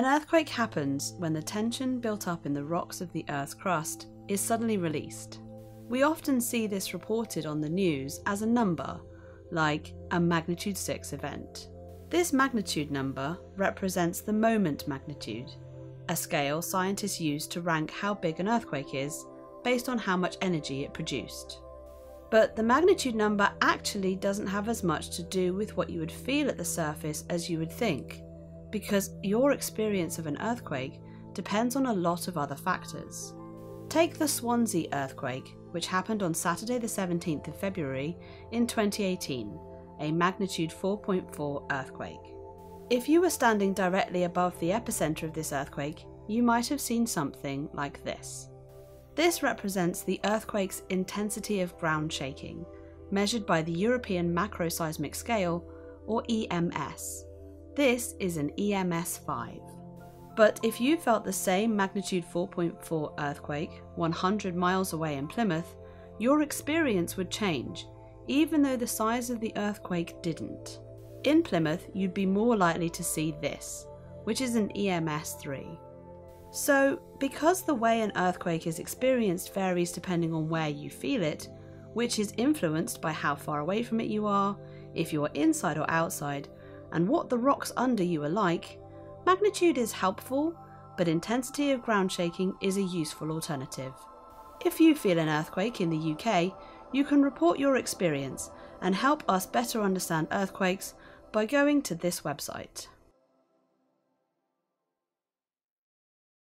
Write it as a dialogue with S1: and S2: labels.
S1: An earthquake happens when the tension built up in the rocks of the Earth's crust is suddenly released. We often see this reported on the news as a number, like a magnitude 6 event. This magnitude number represents the moment magnitude, a scale scientists use to rank how big an earthquake is based on how much energy it produced. But the magnitude number actually doesn't have as much to do with what you would feel at the surface as you would think, because your experience of an earthquake depends on a lot of other factors. Take the Swansea earthquake, which happened on Saturday, the 17th of February in 2018, a magnitude 4.4 earthquake. If you were standing directly above the epicenter of this earthquake, you might have seen something like this. This represents the earthquake's intensity of ground shaking, measured by the European Macroseismic Scale, or EMS. This is an EMS 5. But if you felt the same magnitude 4.4 earthquake 100 miles away in Plymouth, your experience would change, even though the size of the earthquake didn't. In Plymouth, you'd be more likely to see this, which is an EMS 3. So, because the way an earthquake is experienced varies depending on where you feel it, which is influenced by how far away from it you are, if you are inside or outside, and what the rocks under you are like, magnitude is helpful, but intensity of ground shaking is a useful alternative. If you feel an earthquake in the UK, you can report your experience and help us better understand earthquakes by going to this website.